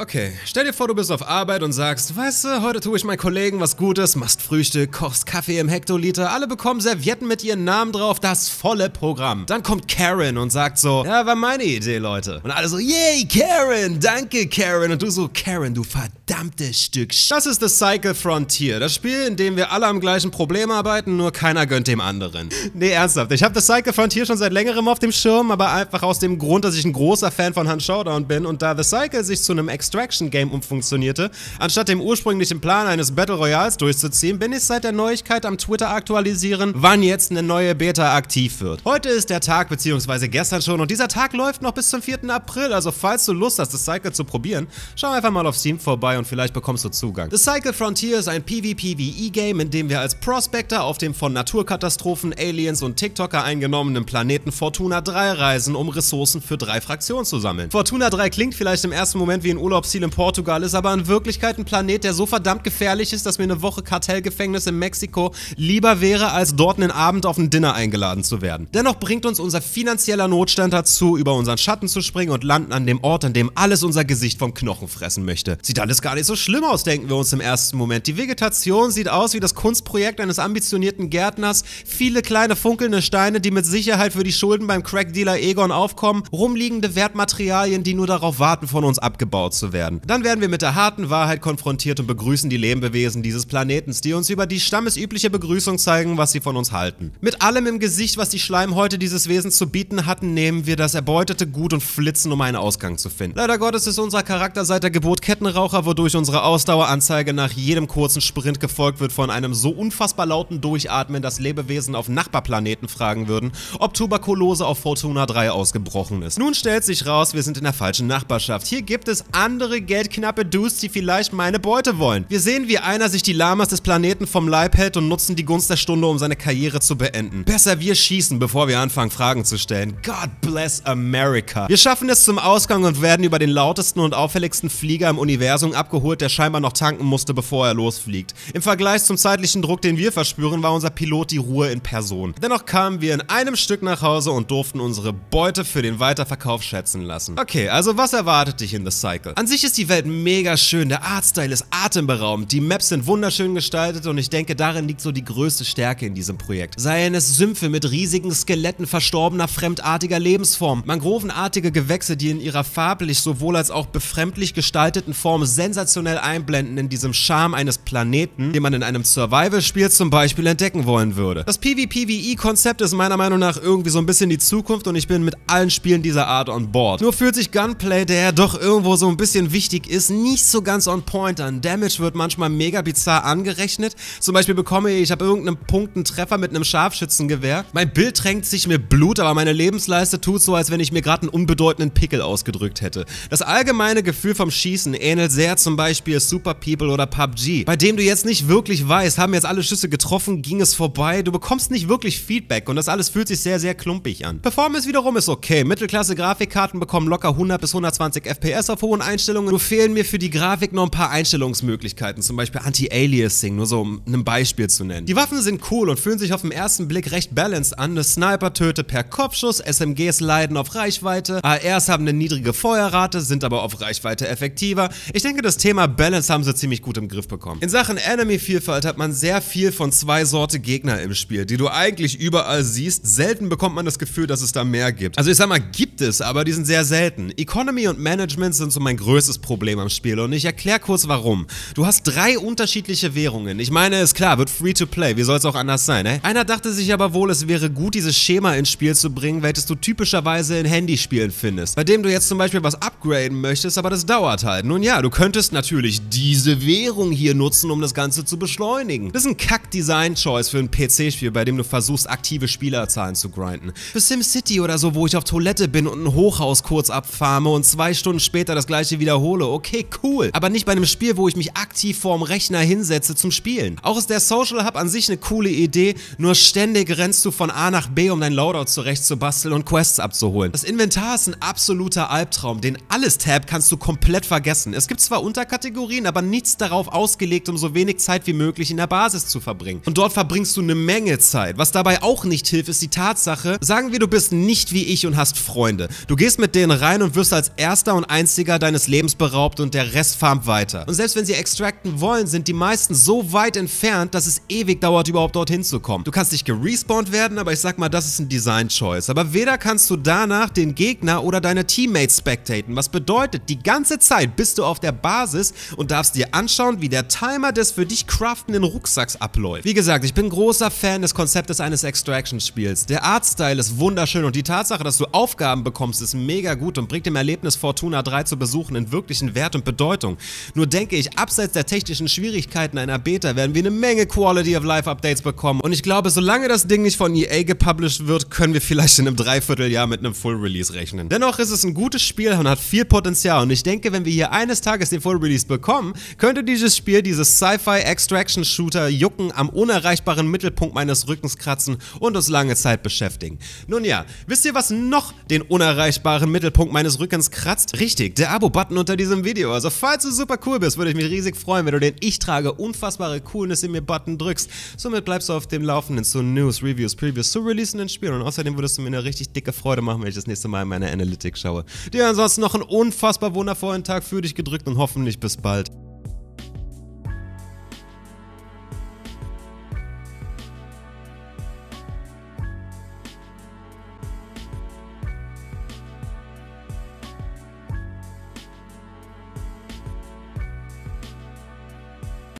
Okay, stell dir vor, du bist auf Arbeit und sagst, weißt du, heute tue ich meinen Kollegen was Gutes, machst Frühstück, kochst Kaffee im Hektoliter, alle bekommen Servietten mit ihren Namen drauf, das volle Programm. Dann kommt Karen und sagt so, ja, war meine Idee, Leute. Und alle so, yay, Karen, danke, Karen. Und du so, Karen, du verdammtes Stück. Sch das ist The Cycle Frontier, das Spiel, in dem wir alle am gleichen Problem arbeiten, nur keiner gönnt dem anderen. Nee, ernsthaft, ich habe The Cycle Frontier schon seit längerem auf dem Schirm, aber einfach aus dem Grund, dass ich ein großer Fan von Hand Showdown bin und da The Cycle sich zu einem Extraction-Game umfunktionierte, anstatt dem ursprünglichen Plan eines Battle Royals durchzuziehen, bin ich seit der Neuigkeit am Twitter aktualisieren, wann jetzt eine neue Beta aktiv wird. Heute ist der Tag, beziehungsweise gestern schon, und dieser Tag läuft noch bis zum 4. April, also falls du Lust hast, das Cycle zu probieren, schau einfach mal auf Steam vorbei und vielleicht bekommst du Zugang. The Cycle Frontier ist ein PvPvE-Game, in dem wir als Prospector auf dem von Naturkatastrophen, Aliens und TikToker eingenommenen Planeten Fortuna 3 reisen, um Ressourcen für drei Fraktionen zu sammeln. Fortuna 3 klingt vielleicht im ersten Moment wie ein Urlaub Urlaubsziel in Portugal, ist aber in Wirklichkeit ein Planet, der so verdammt gefährlich ist, dass mir eine Woche Kartellgefängnis in Mexiko lieber wäre, als dort einen Abend auf ein Dinner eingeladen zu werden. Dennoch bringt uns unser finanzieller Notstand dazu, über unseren Schatten zu springen und landen an dem Ort, an dem alles unser Gesicht vom Knochen fressen möchte. Sieht alles gar nicht so schlimm aus, denken wir uns im ersten Moment. Die Vegetation sieht aus wie das Kunstprojekt eines ambitionierten Gärtners, viele kleine funkelnde Steine, die mit Sicherheit für die Schulden beim Crackdealer Egon aufkommen, rumliegende Wertmaterialien, die nur darauf warten, von uns abgebaut zu werden. Dann werden wir mit der harten Wahrheit konfrontiert und begrüßen die Lebewesen dieses Planetens, die uns über die stammesübliche Begrüßung zeigen, was sie von uns halten. Mit allem im Gesicht, was die Schleimhäute dieses Wesens zu bieten hatten, nehmen wir das erbeutete Gut und flitzen, um einen Ausgang zu finden. Leider Gottes ist unser Charakter seit der Geburt Kettenraucher, wodurch unsere Ausdaueranzeige nach jedem kurzen Sprint gefolgt wird von einem so unfassbar lauten Durchatmen, dass Lebewesen auf Nachbarplaneten fragen würden, ob Tuberkulose auf Fortuna 3 ausgebrochen ist. Nun stellt sich raus, wir sind in der falschen Nachbarschaft. Hier gibt es andere geldknappe Dudes, die vielleicht meine Beute wollen. Wir sehen, wie einer sich die Lamas des Planeten vom Leib hält und nutzen die Gunst der Stunde, um seine Karriere zu beenden. Besser wir schießen, bevor wir anfangen, Fragen zu stellen. God bless America. Wir schaffen es zum Ausgang und werden über den lautesten und auffälligsten Flieger im Universum abgeholt, der scheinbar noch tanken musste, bevor er losfliegt. Im Vergleich zum zeitlichen Druck, den wir verspüren, war unser Pilot die Ruhe in Person. Dennoch kamen wir in einem Stück nach Hause und durften unsere Beute für den Weiterverkauf schätzen lassen. Okay, also was erwartet dich in The Cycle? An sich ist die Welt mega schön, der Artstyle ist atemberaubend, die Maps sind wunderschön gestaltet und ich denke, darin liegt so die größte Stärke in diesem Projekt. Seien es Sümpfe mit riesigen Skeletten verstorbener, fremdartiger Lebensformen, mangrovenartige Gewächse, die in ihrer farblich sowohl als auch befremdlich gestalteten Form sensationell einblenden in diesem Charme eines Planeten, den man in einem Survival-Spiel zum Beispiel entdecken wollen würde. Das PvPvE-Konzept ist meiner Meinung nach irgendwie so ein bisschen die Zukunft und ich bin mit allen Spielen dieser Art on board. Nur fühlt sich Gunplay, der doch irgendwo so ein bisschen wichtig ist, nicht so ganz on point an. Damage wird manchmal mega bizarr angerechnet. Zum Beispiel bekomme ich, ich habe irgendeinen Punkt einen Treffer mit einem Scharfschützengewehr. Mein Bild tränkt sich mit Blut, aber meine Lebensleiste tut so, als wenn ich mir gerade einen unbedeutenden Pickel ausgedrückt hätte. Das allgemeine Gefühl vom Schießen ähnelt sehr zum Beispiel Super People oder PUBG, bei dem du jetzt nicht wirklich weißt, haben jetzt alle Schüsse getroffen, ging es vorbei, du bekommst nicht wirklich Feedback und das alles fühlt sich sehr, sehr klumpig an. Performance wiederum ist okay. Mittelklasse Grafikkarten bekommen locker 100 bis 120 FPS auf hohen Einstellungen. Nur fehlen mir für die Grafik noch ein paar Einstellungsmöglichkeiten, zum Beispiel Anti-Aliasing, nur so um ein Beispiel zu nennen. Die Waffen sind cool und fühlen sich auf den ersten Blick recht balanced an. Eine Sniper tötet per Kopfschuss, SMGs leiden auf Reichweite, ARs haben eine niedrige Feuerrate, sind aber auf Reichweite effektiver. Ich denke, das Thema Balance haben sie ziemlich gut im Griff bekommen. In Sachen Enemy-Vielfalt hat man sehr viel von zwei Sorte Gegner im Spiel, die du eigentlich überall siehst. Selten bekommt man das Gefühl, dass es da mehr gibt. Also ich sag mal, gibt es, aber die sind sehr selten. Economy und Management sind so mein größtes Problem am Spiel und ich erkläre kurz warum. Du hast drei unterschiedliche Währungen. Ich meine, ist klar, wird free to play, wie soll es auch anders sein, ne? Einer dachte sich aber wohl, es wäre gut, dieses Schema ins Spiel zu bringen, welches du typischerweise in Handyspielen findest. Bei dem du jetzt zum Beispiel was upgraden möchtest, aber das dauert halt. Nun ja, du könntest natürlich diese Währung hier nutzen, um das Ganze zu beschleunigen. Das ist ein Kack-Design-Choice für ein PC-Spiel, bei dem du versuchst, aktive Spielerzahlen zu grinden. Für SimCity oder so, wo ich auf Toilette bin und ein Hochhaus kurz abfarme und zwei Stunden später das gleiche wiederhole. Okay, cool. Aber nicht bei einem Spiel, wo ich mich aktiv vorm Rechner hinsetze zum Spielen. Auch ist der Social Hub an sich eine coole Idee, nur ständig rennst du von A nach B, um dein Loadout zurechtzubasteln und Quests abzuholen. Das Inventar ist ein absoluter Albtraum. Den Alles-Tab kannst du komplett vergessen. Es gibt zwar Unterkategorien, aber nichts darauf ausgelegt, um so wenig Zeit wie möglich in der Basis zu verbringen. Und dort verbringst du eine Menge Zeit. Was dabei auch nicht hilft, ist die Tatsache, sagen wir, du bist nicht wie ich und hast Freunde. Du gehst mit denen rein und wirst als erster und einziger deines des Lebens beraubt und der Rest farmt weiter. Und selbst wenn sie extracten wollen, sind die meisten so weit entfernt, dass es ewig dauert, überhaupt dorthin zu kommen. Du kannst nicht gerespawnt werden, aber ich sag mal, das ist ein Design-Choice. Aber weder kannst du danach den Gegner oder deine Teammates spectaten, was bedeutet, die ganze Zeit bist du auf der Basis und darfst dir anschauen, wie der Timer des für dich craftenden Rucksacks abläuft. Wie gesagt, ich bin großer Fan des Konzeptes eines Extraction-Spiels. Der Artstyle ist wunderschön und die Tatsache, dass du Aufgaben bekommst, ist mega gut und bringt dem Erlebnis Fortuna 3 zu besuchen in wirklichen Wert und Bedeutung. Nur denke ich, abseits der technischen Schwierigkeiten einer Beta werden wir eine Menge Quality of Life Updates bekommen und ich glaube, solange das Ding nicht von EA gepublished wird, können wir vielleicht in einem Dreivierteljahr mit einem Full Release rechnen. Dennoch ist es ein gutes Spiel und hat viel Potenzial und ich denke, wenn wir hier eines Tages den Full Release bekommen, könnte dieses Spiel dieses Sci-Fi Extraction Shooter Jucken am unerreichbaren Mittelpunkt meines Rückens kratzen und uns lange Zeit beschäftigen. Nun ja, wisst ihr, was noch den unerreichbaren Mittelpunkt meines Rückens kratzt? Richtig, der Abo-Button unter diesem Video. Also falls du super cool bist, würde ich mich riesig freuen, wenn du den Ich trage unfassbare Coolness in mir Button drückst. Somit bleibst du auf dem Laufenden zu News, Reviews, Previews zu releasenden Spielen und außerdem würdest du mir eine richtig dicke Freude machen, wenn ich das nächste Mal in meine Analytics schaue. Dir ansonsten noch einen unfassbar wundervollen Tag für dich gedrückt und hoffentlich bis bald.